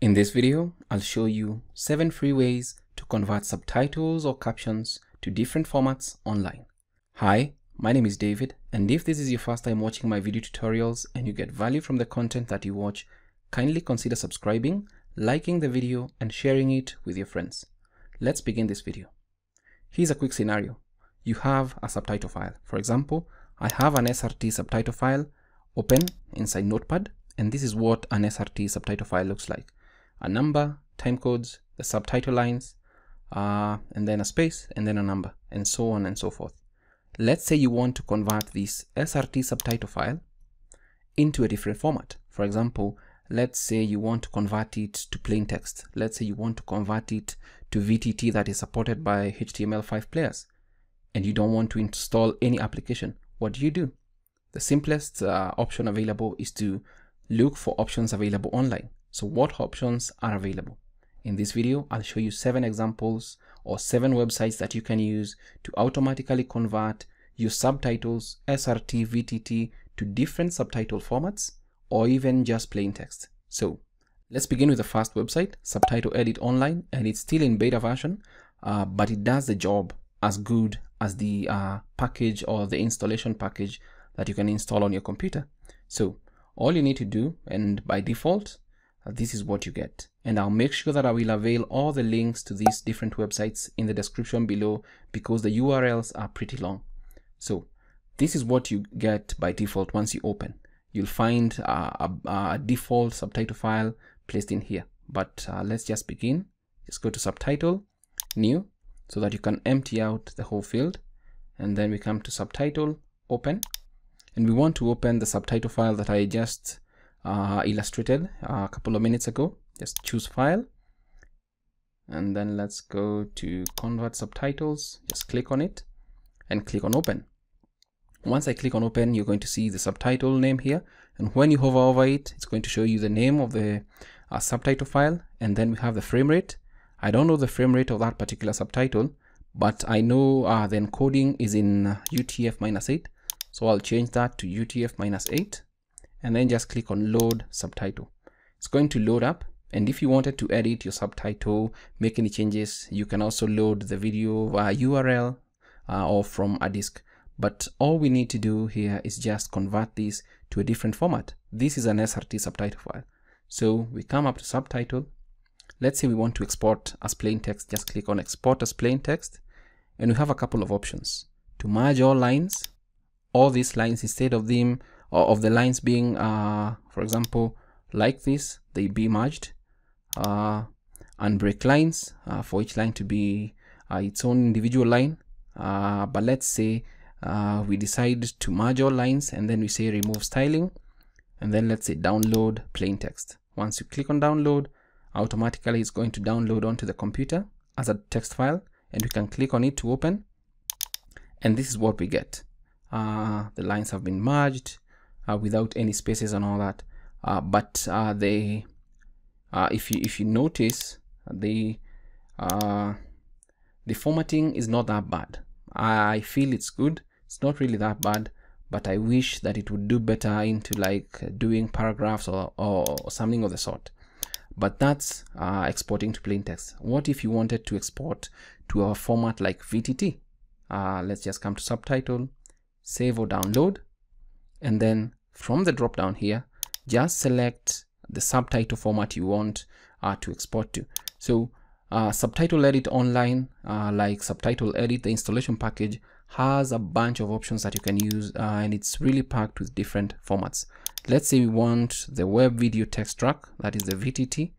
In this video, I'll show you 7 free ways to convert subtitles or captions to different formats online. Hi, my name is David, and if this is your first time watching my video tutorials and you get value from the content that you watch, kindly consider subscribing, liking the video, and sharing it with your friends. Let's begin this video. Here's a quick scenario. You have a subtitle file. For example, I have an SRT subtitle file open inside Notepad, and this is what an SRT subtitle file looks like a number, time codes, the subtitle lines, uh, and then a space, and then a number, and so on and so forth. Let's say you want to convert this SRT subtitle file into a different format. For example, let's say you want to convert it to plain text. Let's say you want to convert it to VTT that is supported by HTML5 players, and you don't want to install any application. What do you do? The simplest uh, option available is to look for options available online. So what options are available? In this video, I'll show you seven examples or seven websites that you can use to automatically convert your subtitles, SRT, VTT to different subtitle formats or even just plain text. So let's begin with the first website, Subtitle Edit Online, and it's still in beta version, uh, but it does the job as good as the uh, package or the installation package that you can install on your computer. So all you need to do, and by default, this is what you get. And I'll make sure that I will avail all the links to these different websites in the description below because the URLs are pretty long. So this is what you get by default once you open. You'll find a, a, a default subtitle file placed in here. But uh, let's just begin. Just go to subtitle, new, so that you can empty out the whole field. And then we come to subtitle, open. And we want to open the subtitle file that I just uh, illustrated a couple of minutes ago. Just choose file and then let's go to convert subtitles. Just click on it and click on open. Once I click on open, you're going to see the subtitle name here. And when you hover over it, it's going to show you the name of the uh, subtitle file. And then we have the frame rate. I don't know the frame rate of that particular subtitle, but I know uh, the encoding is in UTF minus 8. So I'll change that to UTF minus 8 and then just click on load subtitle. It's going to load up and if you wanted to edit your subtitle, make any changes, you can also load the video via URL uh, or from a disk. But all we need to do here is just convert this to a different format. This is an SRT subtitle file. So we come up to subtitle. Let's say we want to export as plain text. Just click on export as plain text. And we have a couple of options. To merge all lines, all these lines instead of them or of the lines being uh, for example like this they be merged uh, and break lines uh, for each line to be uh, its own individual line. Uh, but let's say uh, we decide to merge all lines and then we say remove styling and then let's say download plain text. Once you click on download automatically it's going to download onto the computer as a text file and we can click on it to open. And this is what we get. Uh, the lines have been merged without any spaces and all that. Uh, but uh, they uh, if you if you notice the uh, the formatting is not that bad. I feel it's good. It's not really that bad but I wish that it would do better into like doing paragraphs or, or something of the sort. But that's uh, exporting to plain text. What if you wanted to export to a format like VTT uh, let's just come to subtitle save or download and then from the drop down here just select the subtitle format you want uh, to export to. So uh, subtitle edit online uh, like subtitle edit the installation package has a bunch of options that you can use uh, and it's really packed with different formats. Let's say we want the web video text track that is the VTT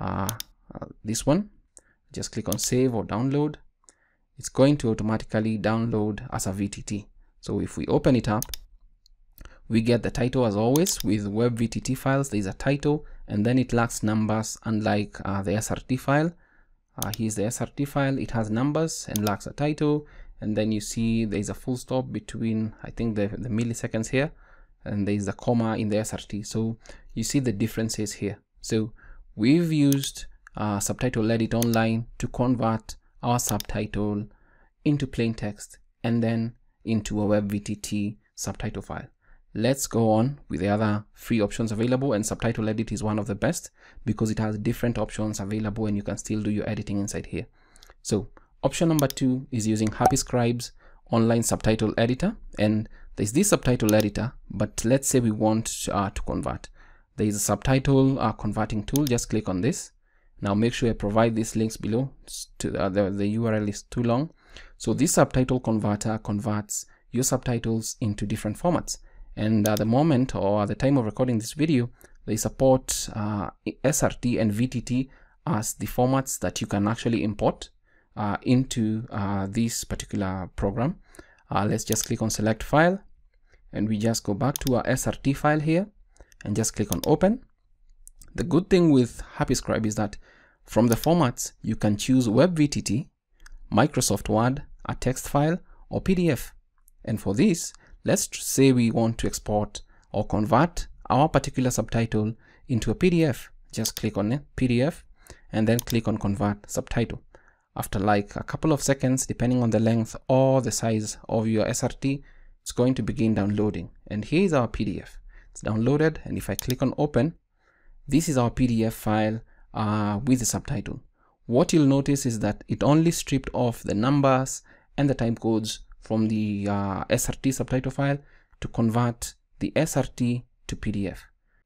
uh, uh, this one. Just click on save or download. It's going to automatically download as a VTT so if we open it up we get the title as always with web vtt files. There is a title and then it lacks numbers unlike uh, the srt file. Uh, here's the srt file. It has numbers and lacks a title. And then you see there's a full stop between i think the, the milliseconds here and there's a comma in the srt so you see the differences here. So we've used uh, subtitle edit online to convert our subtitle into plain text and then into a web vtt subtitle file let's go on with the other free options available and subtitle edit is one of the best because it has different options available and you can still do your editing inside here. So option number two is using Happy Scribe's online subtitle editor and there's this subtitle editor but let's say we want uh, to convert. There is a subtitle uh, converting tool just click on this. Now make sure I provide these links below to uh, the, the URL is too long. So this subtitle converter converts your subtitles into different formats and at the moment or at the time of recording this video they support uh, SRT and VTT as the formats that you can actually import uh, into uh, this particular program. Uh, let's just click on select file and we just go back to our SRT file here and just click on open. The good thing with HappyScribe is that from the formats you can choose WebVTT Microsoft Word a text file or PDF and for this let's say we want to export or convert our particular subtitle into a PDF just click on it PDF and then click on convert subtitle. After like a couple of seconds depending on the length or the size of your SRT it's going to begin downloading. And here's our PDF it's downloaded and if I click on open this is our PDF file uh, with the subtitle. What you'll notice is that it only stripped off the numbers and the time codes from the uh, SRT subtitle file to convert the SRT to PDF.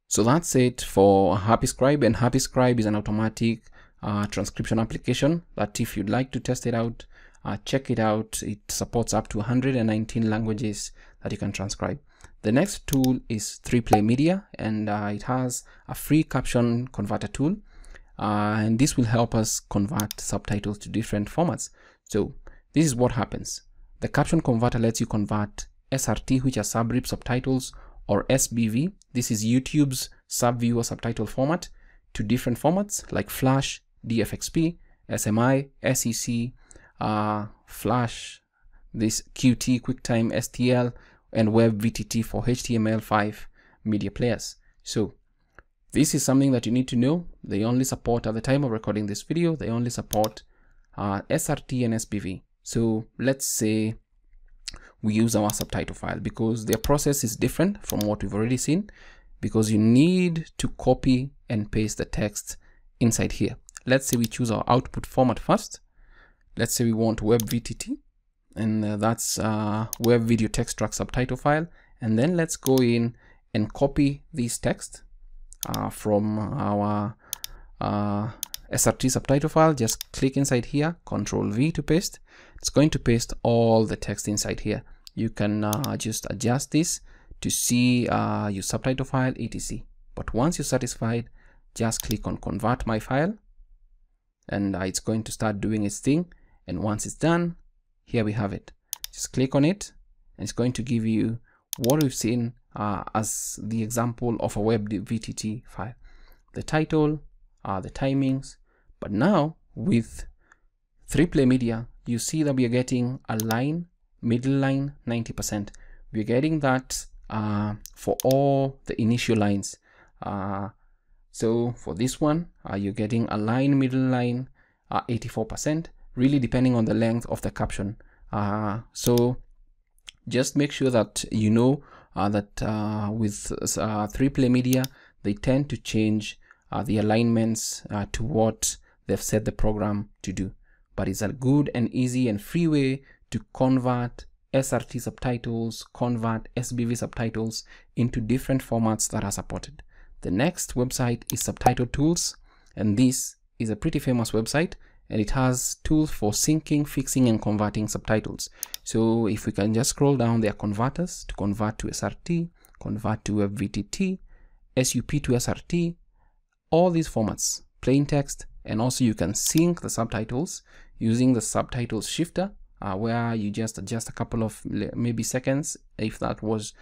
So that's it for HappyScribe and HappyScribe is an automatic uh, transcription application that if you'd like to test it out, uh, check it out. It supports up to 119 languages that you can transcribe. The next tool is 3Play Media and uh, it has a free caption converter tool. Uh, and this will help us convert subtitles to different formats. So this is what happens. The caption converter lets you convert SRT, which are subrip subtitles, or SBV. This is YouTube's subviewer subtitle format to different formats like Flash, DFXP, SMI, SCC, uh, Flash, this Qt, QuickTime, STL, and WebVTT for HTML5 media players. So this is something that you need to know. They only support, at the time of recording this video, they only support uh, SRT and SBV. So let's say we use our subtitle file because their process is different from what we've already seen because you need to copy and paste the text inside here. Let's say we choose our output format first. Let's say we want WebVTT and uh, that's uh, web video text track subtitle file. And then let's go in and copy this text uh, from our uh, SRT subtitle file. Just click inside here, Control V to paste. It's going to paste all the text inside here. You can uh, just adjust this to see uh, your subtitle file etc. But once you're satisfied just click on convert my file. And uh, it's going to start doing its thing. And once it's done here we have it. Just click on it. And it's going to give you what we've seen uh, as the example of a web VTT file. The title uh, the timings but now with 3Play Media you see that we are getting a line, middle line, 90%. We're getting that uh, for all the initial lines. Uh, so for this one, uh, you're getting a line, middle line, 84%, uh, really depending on the length of the caption. Uh, so just make sure that you know uh, that with 3Play Media, they tend to change Uh, the alignments uh, to what they've set the program to do but it's a good and easy and free way to convert SRT subtitles, convert SBV subtitles into different formats that are supported. The next website is Subtitle Tools, and this is a pretty famous website and it has tools for syncing, fixing, and converting subtitles. So if we can just scroll down, there are converters to convert to SRT, convert to WebVTT, SUP to SRT, all these formats, plain text, and also you can sync the subtitles using the subtitles shifter uh, where you just adjust a couple of maybe seconds if that was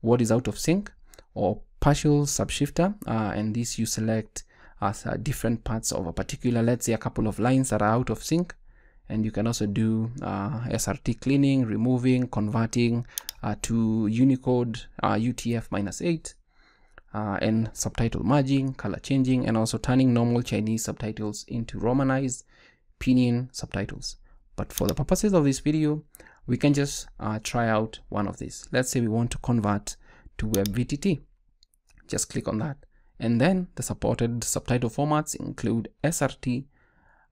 what is out of sync or partial subshifter uh, and this you select as uh, different parts of a particular let's say a couple of lines that are out of sync. And you can also do uh, SRT cleaning removing converting uh, to Unicode UTF uh, minus 8 and subtitle merging, color changing, and also turning normal Chinese subtitles into Romanized Pinyin subtitles. But for the purposes of this video, we can just uh, try out one of these. Let's say we want to convert to WebVTT. Just click on that. And then the supported subtitle formats include SRT,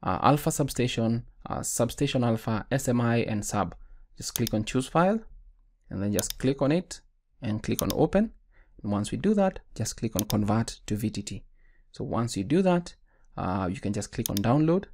uh, Alpha Substation, uh, Substation Alpha, SMI, and Sub. Just click on Choose File, and then just click on it and click on Open. And once we do that, just click on Convert to VTT. So once you do that, uh, you can just click on Download,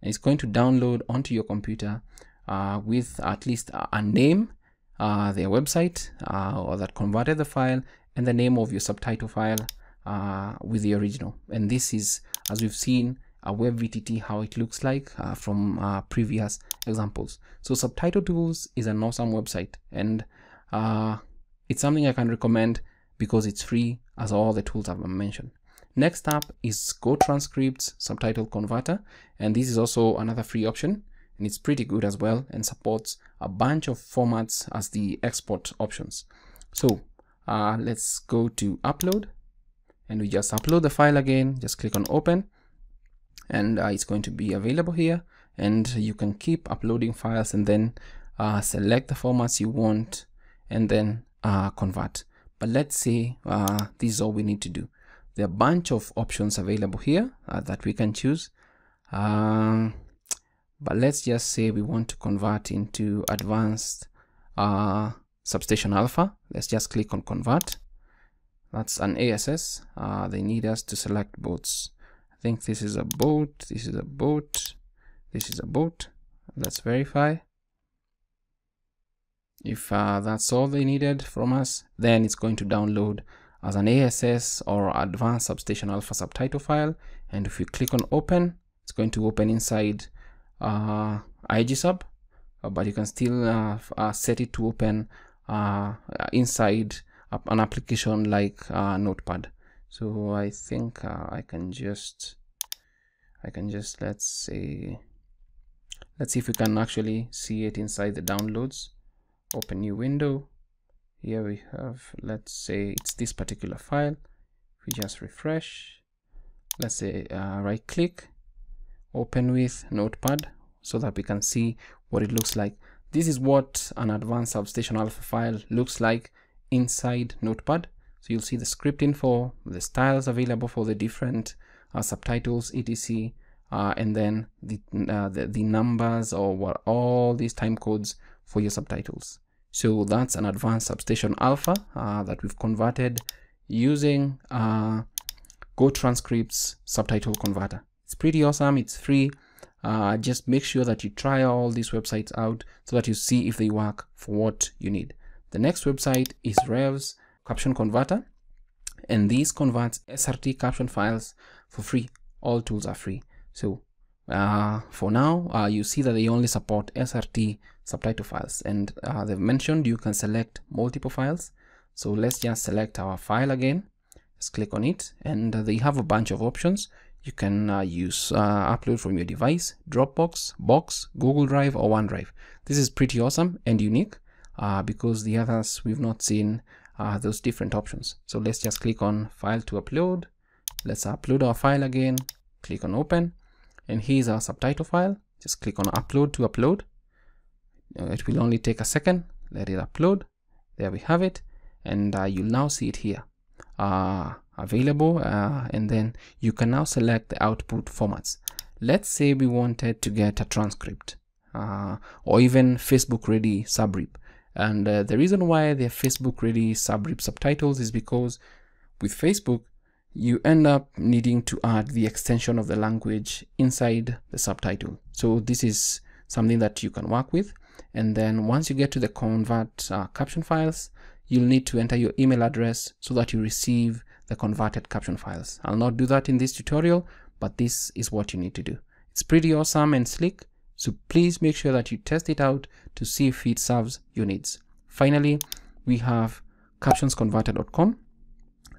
and it's going to download onto your computer uh, with at least a name, uh, their website, uh, or that converted the file, and the name of your subtitle file uh, with the original. And this is, as we've seen, a web VTT, how it looks like uh, from previous examples. So Subtitle Tools is an awesome website, and it's something I can recommend because it's free as all the tools I've mentioned. Next up is GoTranscript's Subtitle Converter, and this is also another free option and it's pretty good as well and supports a bunch of formats as the export options. So uh, let's go to upload and we just upload the file again, just click on open and uh, it's going to be available here and you can keep uploading files and then uh, select the formats you want and then uh, convert. But let's say uh, this is all we need to do. There are a bunch of options available here uh, that we can choose. Um, but let's just say we want to convert into advanced uh, substation alpha. Let's just click on convert. That's an ASS uh, they need us to select boats. I think this is a boat this is a boat this is a boat. Let's verify if uh, that's all they needed from us then it's going to download as an ASS or advanced substation alpha subtitle file and if you click on open it's going to open inside uh, Aegisub, uh, but you can still uh, uh, set it to open uh, inside an application like Notepad. So I think I can just, I can just let's say, let's see if we can actually see it inside the downloads. Open new window. Here we have, let's say it's this particular file. We just refresh, let's say right click open with notepad so that we can see what it looks like this is what an advanced substation alpha file looks like inside notepad so you'll see the script info the styles available for the different uh, subtitles etc uh, and then the, uh, the, the numbers or what all these time codes for your subtitles so that's an advanced substation alpha uh, that we've converted using uh, GoTranscript's subtitle converter it's pretty awesome. It's free. Uh, just make sure that you try all these websites out so that you see if they work for what you need. The next website is Rev's Caption Converter. And this converts SRT caption files for free. All tools are free. So uh, for now, uh, you see that they only support SRT subtitle files. And uh, they've mentioned you can select multiple files. So let's just select our file again. Let's click on it. And they have a bunch of options you can uh, use uh, upload from your device dropbox box google drive or onedrive this is pretty awesome and unique uh, because the others we've not seen uh, those different options so let's just click on file to upload let's upload our file again click on open and here's our subtitle file. Just click on upload to upload. Uh, it will only take a second. Let it upload. There we have it. And uh, you'll now see it here. Available uh, and then you can now select the output formats. Let's say we wanted to get a transcript uh, or even facebook ready subrip and uh, the reason why they're facebook ready subrip subtitles is because with facebook you end up needing to add the extension of the language inside the subtitle so this is something that you can work with and then once you get to the convert uh, caption files you'll need to enter your email address so that you receive the converted caption files. I'll not do that in this tutorial, but this is what you need to do. It's pretty awesome and slick, so please make sure that you test it out to see if it serves your needs. Finally, we have captionsconverter.com,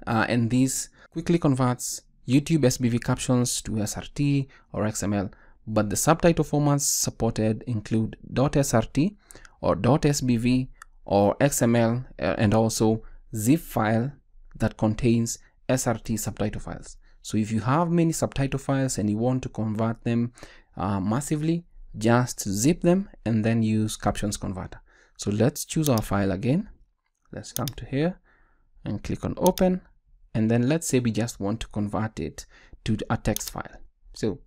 uh, and this quickly converts YouTube SBV captions to SRT or XML, but the subtitle formats supported include .srt or .sbv or XML uh, and also zip file that contains SRT subtitle files. So if you have many subtitle files and you want to convert them uh, massively, just zip them and then use captions converter. So let's choose our file again. Let's come to here. and click on open. And then let's say we just want to convert it to a text file. So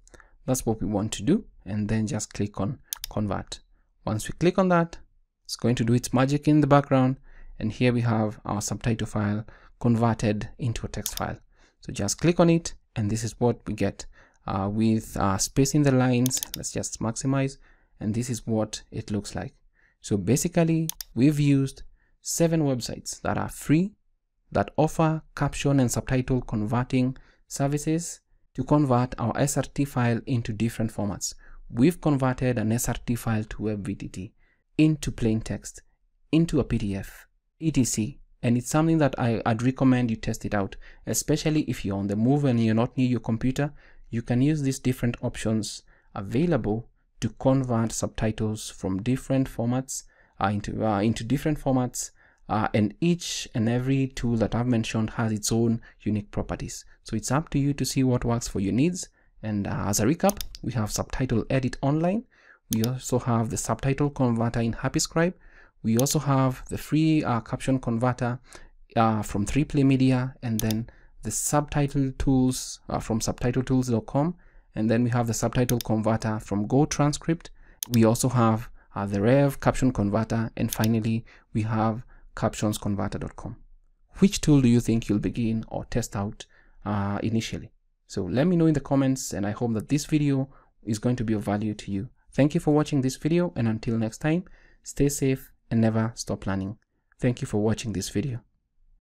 that's what we want to do. And then just click on convert. Once we click on that, it's going to do its magic in the background. And here we have our subtitle file converted into a text file. So just click on it and this is what we get uh, with uh, spacing the lines. Let's just maximize and this is what it looks like. So basically we've used seven websites that are free that offer caption and subtitle converting services to convert our SRT file into different formats. We've converted an SRT file to WebVTT, into plain text, into a PDF, etc. And it's something that I, would recommend you test it out, especially if you're on the move and you're not near your computer. You can use these different options available to convert subtitles from different formats uh, into, uh, into different formats uh, and each and every tool that I've mentioned has its own unique properties. So it's up to you to see what works for your needs. And uh, as a recap, we have Subtitle Edit Online. We also have the Subtitle Converter in HappyScribe. We also have the free uh, caption converter uh, from 3Play Media and then the subtitle tools uh, from subtitletools.com. And then we have the subtitle converter from Go Transcript. We also have uh, the Rev caption converter. And finally, we have captionsconverter.com. Which tool do you think you'll begin or test out uh, initially? So let me know in the comments and I hope that this video is going to be of value to you. Thank you for watching this video and until next time, stay safe and never stop learning. Thank you for watching this video.